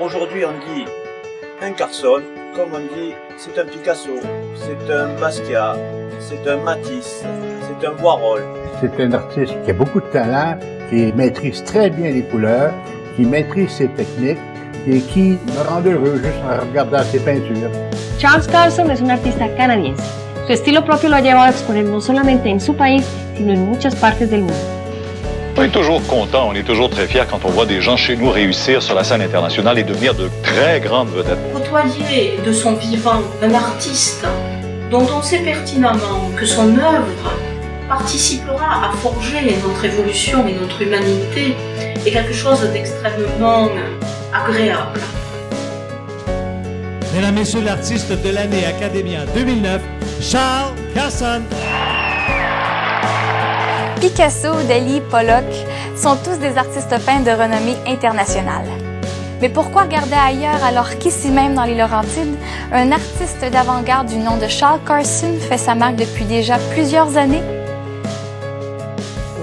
Aujourd'hui, on dit un Carson, comme on dit c'est un Picasso, c'est un Basquiat, c'est un Matisse, c'est un Warhol. C'est un artiste qui a beaucoup de talent, qui maîtrise très bien les couleurs, qui maîtrise ses techniques et qui me rend heureux juste en regardant ses peintures. Charles Carson es un artista canadiense. Su estilo propio lo ha llevado a exponer no solamente en su país, sino en muchas partes del mundo. On est toujours content, on est toujours très fiers quand on voit des gens chez nous réussir sur la scène internationale et devenir de très grandes vedettes. Côtoyer de son vivant un artiste dont on sait pertinemment que son œuvre participera à forger notre évolution et notre humanité est quelque chose d'extrêmement agréable. Mesdames, Messieurs, l'artiste de l'année Academia 2009, Charles Carson. Picasso, Dali, Pollock sont tous des artistes peints de renommée internationale. Mais pourquoi regarder ailleurs alors qu'ici même dans les Laurentides, un artiste d'avant-garde du nom de Charles Carson fait sa marque depuis déjà plusieurs années?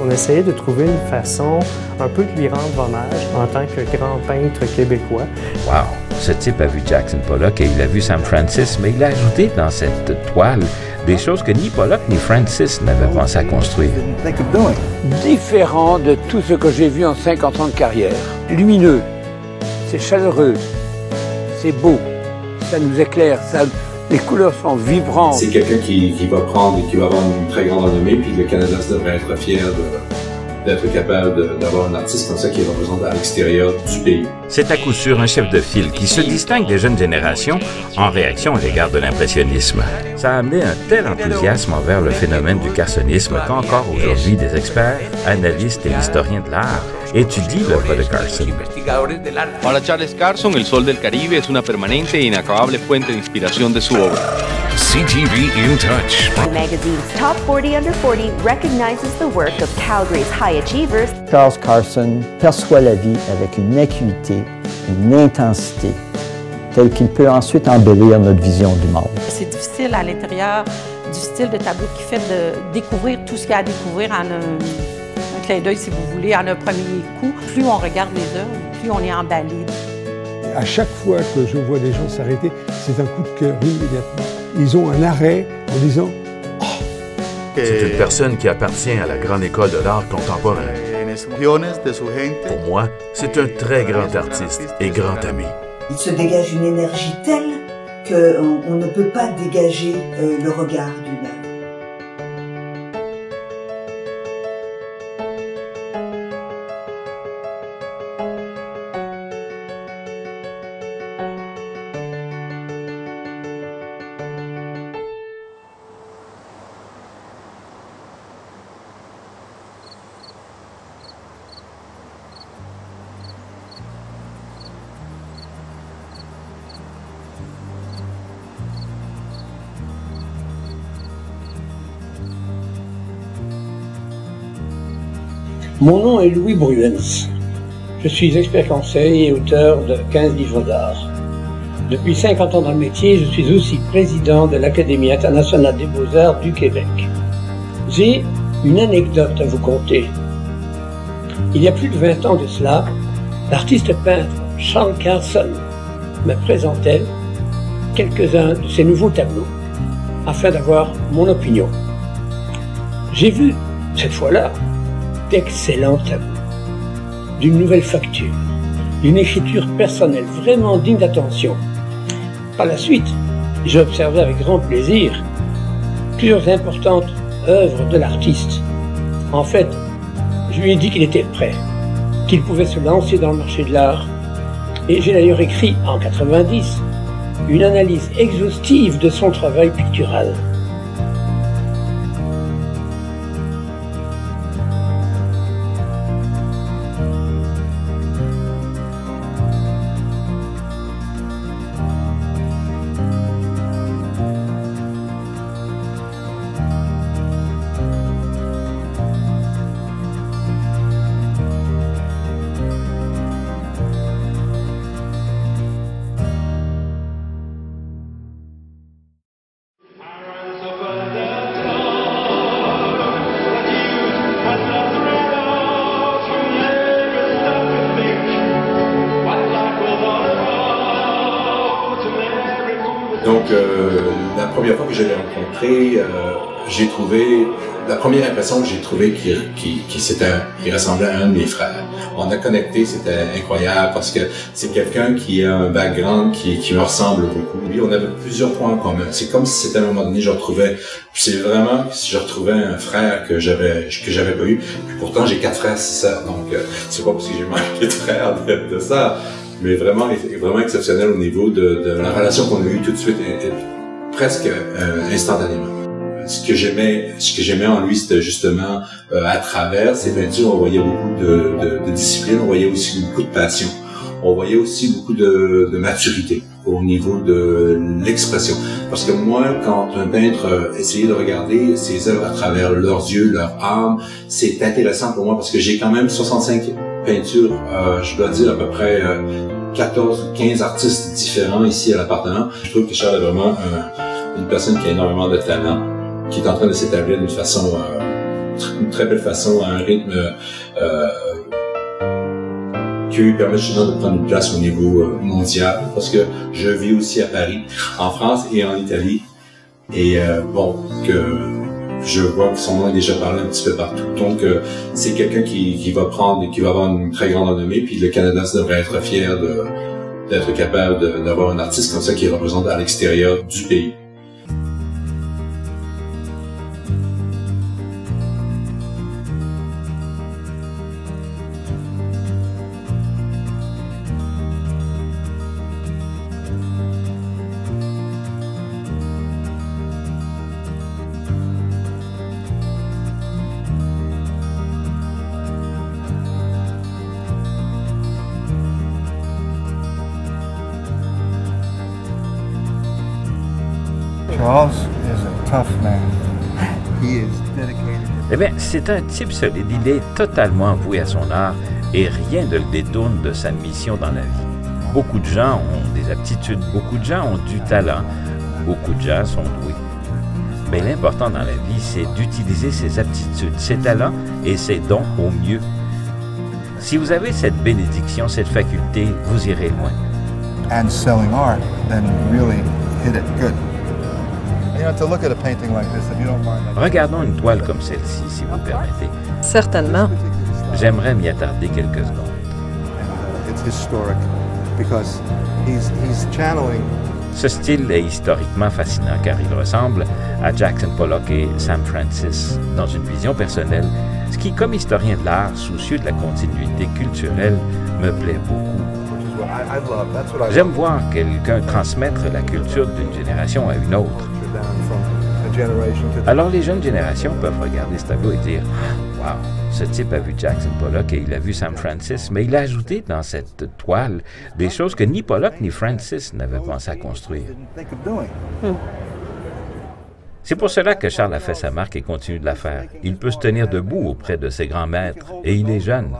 On essayait de trouver une façon un peu de lui rendre hommage en tant que grand peintre québécois. Wow! Ce type a vu Jackson Pollock et il a vu Sam Francis, mais il a ajouté dans cette toile des choses que ni Pollock ni Francis n'avaient pensé à construire. Différent de tout ce que j'ai vu en 50 ans de carrière. Lumineux, c'est chaleureux, c'est beau, ça nous éclaire, ça, les couleurs sont vibrantes. C'est quelqu'un qui, qui, va prendre et qui va avoir une très grande renommée, puis le Canada devrait être fier d'être capable d'avoir un artiste comme ça qui représente à l'extérieur du pays. C'est à coup sûr un chef de file qui se distingue des jeunes générations en réaction à l'égard de l'impressionnisme. Ça a amené un tel enthousiasme envers le phénomène du carsonisme qu'encore aujourd'hui des experts, analystes et historiens de l'art étudient l'œuvre de Carson. Para Charles Carson, el sol del Caribe es una permanente e inacabable fuente de inspiración de su obra. CTV In Touch. The magazine's Top 40 Under 40 recognizes the work of Calgary's high achievers. Charles Carson perçoit la vie avec une acuité, une intensité, telle qu'il peut ensuite embellir notre vision du monde. C'est difficile à l'intérieur du style de tableau qui fait de découvrir tout ce qu'il y a à découvrir en un, un clin d'œil, si vous voulez, en un premier coup. Plus on regarde les œuvres, plus on est emballé. À chaque fois que je vois des gens s'arrêter, c'est un coup de cœur immédiatement. Ils ont un arrêt en disant oh. C'est une personne qui appartient à la grande école de l'art contemporain. Pour moi, c'est un très grand artiste et grand ami. Il se dégage une énergie telle qu'on on ne peut pas dégager euh, le regard d'une œuvre. Mon nom est Louis Bruens. Je suis expert conseil et auteur de 15 livres d'art. Depuis 50 ans dans le métier, je suis aussi président de l'Académie internationale des beaux-arts du Québec. J'ai une anecdote à vous conter. Il y a plus de 20 ans de cela, l'artiste peintre Charles Carson me présentait quelques-uns de ses nouveaux tableaux afin d'avoir mon opinion. J'ai vu, cette fois-là, d'excellents tableaux, d'une nouvelle facture, d'une écriture personnelle vraiment digne d'attention. Par la suite, j'ai observé avec grand plaisir plusieurs importantes œuvres de l'artiste. En fait, je lui ai dit qu'il était prêt, qu'il pouvait se lancer dans le marché de l'art, et j'ai d'ailleurs écrit en 90 une analyse exhaustive de son travail pictural. Première fois que je l'ai rencontré, euh, j'ai trouvé la première impression que j'ai trouvé qu'il qui, qui, il ressemblait à un de mes frères. On a connecté, c'était incroyable parce que c'est quelqu'un qui a un background qui, qui me ressemble beaucoup. Lui, on avait plusieurs points en commun. C'est comme si c'était à un moment donné, je retrouvais, c'est vraiment si je retrouvais un frère que j'avais que j'avais pas eu. Puis pourtant, j'ai quatre frères, six sœurs, donc euh, c'est pas parce que j'ai manqué de frères de, de ça, mais vraiment, vraiment exceptionnel au niveau de, de la relation qu'on a eue tout de suite, presque euh, instantanément ce que j'aimais, ce que j'aimais en lui, c'était justement euh, à travers ses peintures, on voyait beaucoup de, de, de, discipline, on voyait aussi beaucoup de passion, on voyait aussi beaucoup de, de maturité au niveau de l'expression. Parce que moi, quand un peintre essayait de regarder ses œuvres à travers leurs yeux, leur âme, c'est intéressant pour moi parce que j'ai quand même 65 peintures, euh, je dois dire à peu près euh, 14 ou 15 artistes différents ici à l'appartement. Je trouve que Charles est vraiment euh, une personne qui a énormément de talent qui est en train de s'établir d'une façon, euh, une très belle façon, à un rythme euh, qui lui permet justement de prendre une place au niveau euh, mondial, parce que je vis aussi à Paris, en France et en Italie, et euh, bon, que je vois que son nom est déjà parlé un petit peu partout. Donc, euh, c'est quelqu'un qui, va prendre, qui va avoir une très grande renommée, puis le Canada devrait être fier d'être capable d'avoir un artiste comme ça qui représente à l'extérieur du pays. Charles is a tough man. He is dedicated. Eh bien, c'est un type solide. Il est totalement voué à son art et rien ne le détourne de sa mission dans la vie. Beaucoup de gens ont des aptitudes, beaucoup de gens ont du talent, beaucoup de gens sont doués. Mais l'important dans la vie, c'est d'utiliser ses aptitudes, ses talents et ses dons au mieux. Si vous avez cette bénédiction, cette faculté, vous irez loin. And selling art, then really hit it good. Regardons une toile comme celle-ci, si vous permettez. Certainement. J'aimerais m'y attarder quelques secondes. It's historic because he's, he's channeling Ce style est historiquement fascinant car il ressemble à Jackson Pollock et Sam Francis dans une vision personnelle, ce qui, comme historien de l'art soucieux de la continuité culturelle, me plaît beaucoup. J'aime voir quelqu'un transmettre la culture d'une génération à une autre. Alors les jeunes générations peuvent regarder ce tableau et dire Wow, ce type a vu Jackson Pollock et il a vu Sam Francis, mais il a ajouté dans cette toile des choses que ni Pollock ni Francis n'avaient pensé à construire. doing. C'est pour cela que Charles a fait sa marque et continue de la faire. Il peut se tenir debout auprès de ses grands maîtres et il est jeune.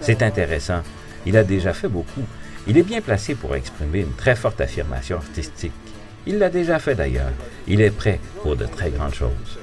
C'est intéressant. Il a déjà fait beaucoup. Il est bien placé pour exprimer une très forte affirmation artistique. Il l'a déjà fait d'ailleurs. Il est prêt pour de très grandes choses.